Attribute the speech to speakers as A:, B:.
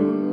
A: you.